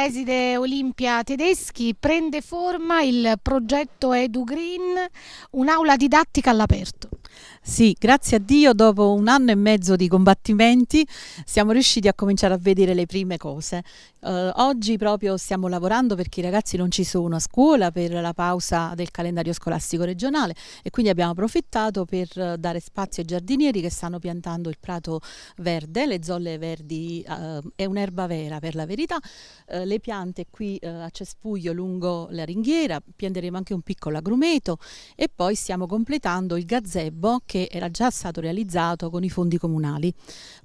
preside Olimpia Tedeschi, prende forma il progetto EduGreen, un'aula didattica all'aperto. Sì, grazie a Dio dopo un anno e mezzo di combattimenti siamo riusciti a cominciare a vedere le prime cose. Uh, oggi proprio stiamo lavorando perché i ragazzi non ci sono a scuola per la pausa del calendario scolastico regionale e quindi abbiamo approfittato per uh, dare spazio ai giardinieri che stanno piantando il prato verde, le zolle verdi uh, è un'erba vera per la verità, le piante qui a cespuglio lungo la ringhiera, pianteremo anche un piccolo agrumeto e poi stiamo completando il gazebo che era già stato realizzato con i fondi comunali.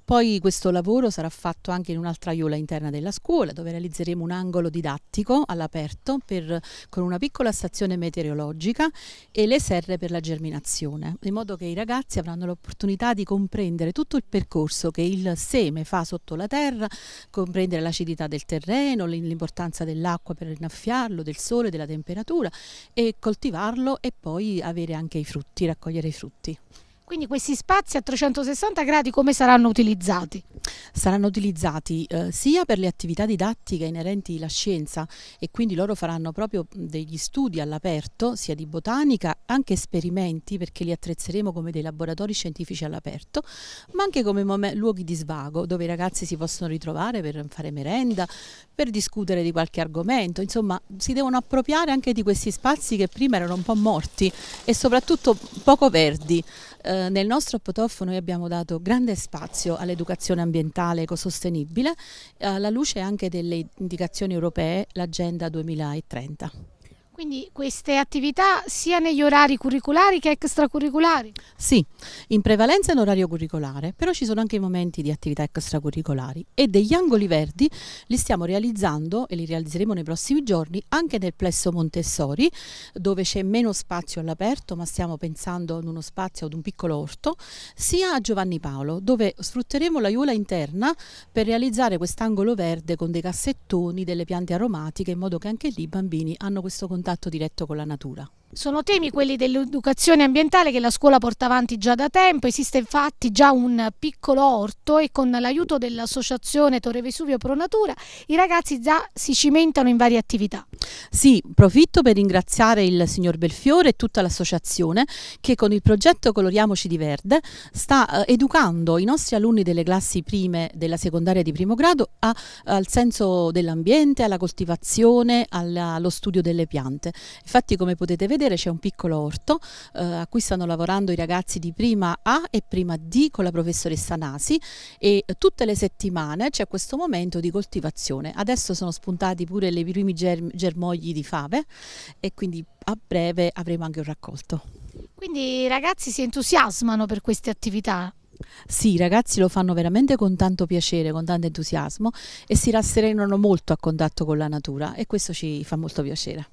Poi questo lavoro sarà fatto anche in un'altra aiuola interna della scuola dove realizzeremo un angolo didattico all'aperto per, con una piccola stazione meteorologica e le serre per la germinazione, in modo che i ragazzi avranno l'opportunità di comprendere tutto il percorso che il seme fa sotto la terra, comprendere l'acidità del terreno, l'importanza dell'acqua per innaffiarlo, del sole, della temperatura e coltivarlo e poi avere anche i frutti, raccogliere i frutti. Quindi questi spazi a 360 gradi come saranno utilizzati? Saranno utilizzati eh, sia per le attività didattiche inerenti alla scienza e quindi loro faranno proprio degli studi all'aperto, sia di botanica, anche esperimenti perché li attrezzeremo come dei laboratori scientifici all'aperto, ma anche come luoghi di svago dove i ragazzi si possono ritrovare per fare merenda, per discutere di qualche argomento, insomma si devono appropriare anche di questi spazi che prima erano un po' morti e soprattutto poco verdi. Eh, nel nostro Potofo noi abbiamo dato grande spazio all'educazione ambientale ecosostenibile alla luce anche delle indicazioni europee, l'Agenda 2030. Quindi queste attività sia negli orari curriculari che extracurriculari? Sì, in prevalenza in orario curricolare, però ci sono anche i momenti di attività extracurricolari e degli angoli verdi li stiamo realizzando e li realizzeremo nei prossimi giorni anche nel plesso Montessori, dove c'è meno spazio all'aperto, ma stiamo pensando ad uno spazio, ad un piccolo orto, sia a Giovanni Paolo, dove sfrutteremo l'aiuola interna per realizzare quest'angolo verde con dei cassettoni, delle piante aromatiche, in modo che anche lì i bambini hanno questo contatto contatto diretto con la natura. Sono temi quelli dell'educazione ambientale che la scuola porta avanti già da tempo, esiste infatti già un piccolo orto e con l'aiuto dell'associazione Torre Vesuvio Pro Natura i ragazzi già si cimentano in varie attività. Sì, profitto per ringraziare il signor Belfiore e tutta l'associazione che con il progetto Coloriamoci di Verde sta eh, educando i nostri alunni delle classi prime della secondaria di primo grado a, al senso dell'ambiente, alla coltivazione, alla, allo studio delle piante. Infatti come potete vedere c'è un piccolo orto eh, a cui stanno lavorando i ragazzi di prima A e prima D con la professoressa Nasi e tutte le settimane c'è questo momento di coltivazione. Adesso sono spuntati pure i primi germ germogli di fave e quindi a breve avremo anche un raccolto. Quindi i ragazzi si entusiasmano per queste attività? Sì, i ragazzi lo fanno veramente con tanto piacere, con tanto entusiasmo e si rasserenano molto a contatto con la natura e questo ci fa molto piacere.